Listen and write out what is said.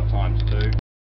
got times two.